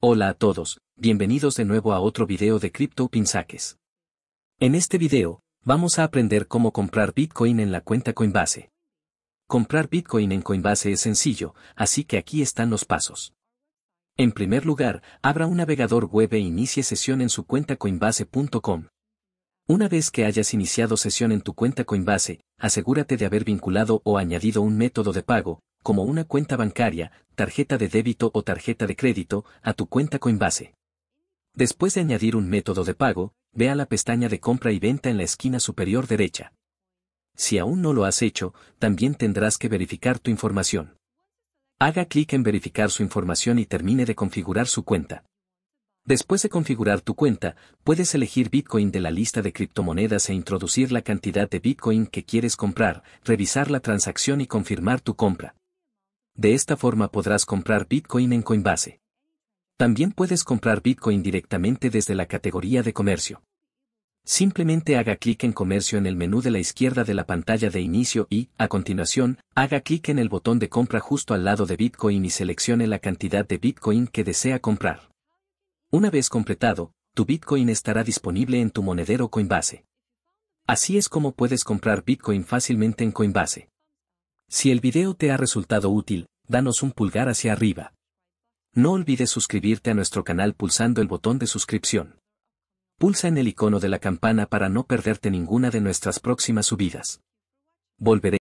Hola a todos, bienvenidos de nuevo a otro video de Crypto Pinsaques. En este video, vamos a aprender cómo comprar Bitcoin en la cuenta Coinbase. Comprar Bitcoin en Coinbase es sencillo, así que aquí están los pasos. En primer lugar, abra un navegador web e inicie sesión en su cuenta coinbase.com. Una vez que hayas iniciado sesión en tu cuenta Coinbase, asegúrate de haber vinculado o añadido un método de pago, como una cuenta bancaria, tarjeta de débito o tarjeta de crédito, a tu cuenta Coinbase. Después de añadir un método de pago, ve a la pestaña de compra y venta en la esquina superior derecha. Si aún no lo has hecho, también tendrás que verificar tu información. Haga clic en verificar su información y termine de configurar su cuenta. Después de configurar tu cuenta, puedes elegir Bitcoin de la lista de criptomonedas e introducir la cantidad de Bitcoin que quieres comprar, revisar la transacción y confirmar tu compra. De esta forma podrás comprar Bitcoin en Coinbase. También puedes comprar Bitcoin directamente desde la categoría de comercio. Simplemente haga clic en comercio en el menú de la izquierda de la pantalla de inicio y, a continuación, haga clic en el botón de compra justo al lado de Bitcoin y seleccione la cantidad de Bitcoin que desea comprar. Una vez completado, tu Bitcoin estará disponible en tu monedero Coinbase. Así es como puedes comprar Bitcoin fácilmente en Coinbase. Si el video te ha resultado útil, danos un pulgar hacia arriba. No olvides suscribirte a nuestro canal pulsando el botón de suscripción. Pulsa en el icono de la campana para no perderte ninguna de nuestras próximas subidas. Volveré